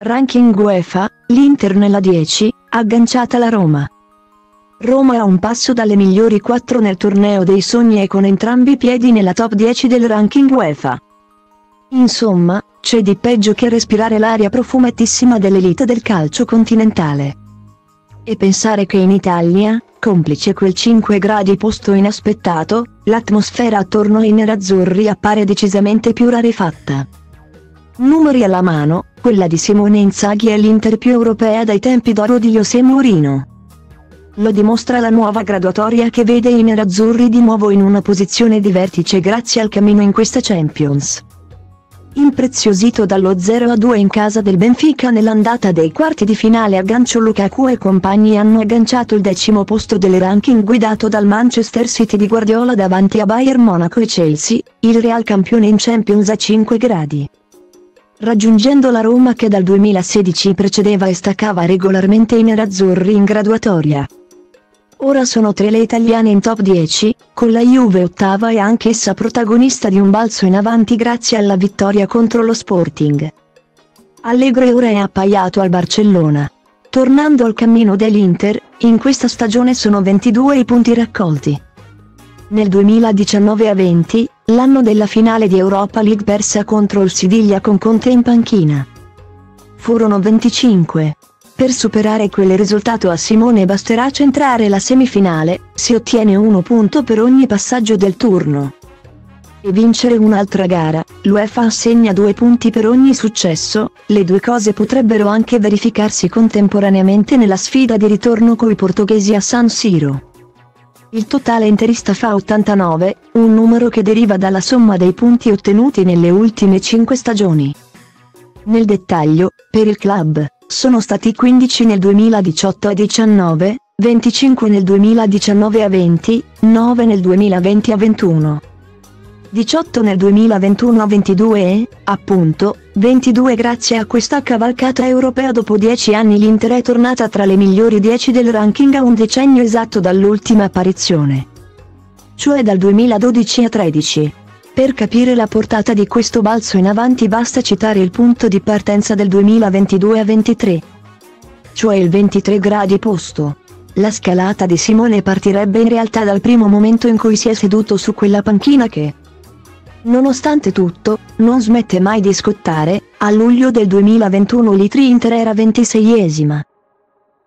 Ranking UEFA, l'Inter nella 10, agganciata la Roma. Roma a un passo dalle migliori 4 nel torneo dei sogni e con entrambi i piedi nella top 10 del ranking UEFA. Insomma, c'è di peggio che respirare l'aria profumatissima dell'elite del calcio continentale. E pensare che in Italia, complice quel 5 gradi posto inaspettato, l'atmosfera attorno ai nerazzurri appare decisamente più rarefatta. Numeri alla mano, quella di Simone Inzaghi è l'Inter più europea dai tempi d'oro di José Mourinho. Lo dimostra la nuova graduatoria che vede i nerazzurri di nuovo in una posizione di vertice grazie al cammino in questa Champions. Impreziosito dallo 0-2 in casa del Benfica nell'andata dei quarti di finale a gancio Lukaku e compagni hanno agganciato il decimo posto del ranking guidato dal Manchester City di Guardiola davanti a Bayern Monaco e Chelsea, il Real campione in Champions a 5 gradi raggiungendo la Roma che dal 2016 precedeva e staccava regolarmente i nerazzurri in graduatoria. Ora sono tre le italiane in top 10, con la Juve ottava e anch'essa protagonista di un balzo in avanti grazie alla vittoria contro lo Sporting. Allegro ora è appaiato al Barcellona. Tornando al cammino dell'Inter, in questa stagione sono 22 i punti raccolti. Nel 2019 a 20, l'anno della finale di Europa League persa contro il Siviglia con Conte in panchina. Furono 25. Per superare quel risultato a Simone basterà centrare la semifinale, si ottiene uno punto per ogni passaggio del turno. E vincere un'altra gara, l'UEFA assegna due punti per ogni successo, le due cose potrebbero anche verificarsi contemporaneamente nella sfida di ritorno coi portoghesi a San Siro. Il totale interista fa 89, un numero che deriva dalla somma dei punti ottenuti nelle ultime 5 stagioni. Nel dettaglio, per il club, sono stati 15 nel 2018 a 19, 25 nel 2019 a 20, 9 nel 2020 a 21. 18 nel 2021-22 e, appunto, 22 grazie a questa cavalcata europea dopo 10 anni l'Inter è tornata tra le migliori 10 del ranking a un decennio esatto dall'ultima apparizione. Cioè dal 2012 a 13. Per capire la portata di questo balzo in avanti basta citare il punto di partenza del 2022 a 23. Cioè il 23 gradi posto. La scalata di Simone partirebbe in realtà dal primo momento in cui si è seduto su quella panchina che, Nonostante tutto, non smette mai di scottare, a luglio del 2021 l'Itri Inter era 26esima.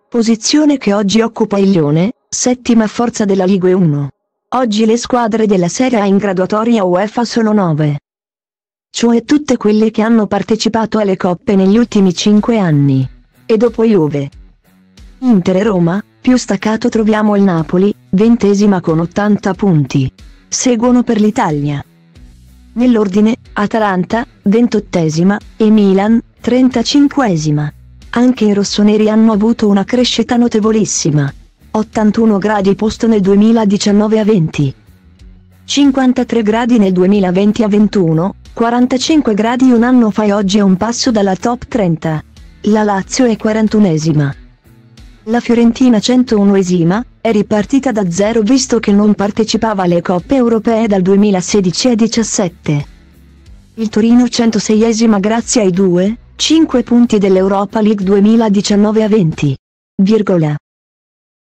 Posizione che oggi occupa il Lione, settima forza della Ligue 1. Oggi le squadre della Serie A in graduatoria UEFA sono 9. Cioè tutte quelle che hanno partecipato alle coppe negli ultimi 5 anni. E dopo Juve. Inter e Roma, più staccato troviamo il Napoli, ventesima con 80 punti. Seguono per l'Italia. Nell'ordine, Atalanta, 28esima, e Milan, 35esima. Anche i rossoneri hanno avuto una crescita notevolissima. 81 gradi posto nel 2019 a 20. 53 gradi nel 2020 a 21, 45 gradi un anno fa e oggi è un passo dalla top 30. La Lazio è 41esima. La Fiorentina 101esima, è ripartita da zero visto che non partecipava alle coppe europee dal 2016 a 17. Il Torino 106esima grazie ai 2, 5 punti dell'Europa League 2019 a 20. Virgola.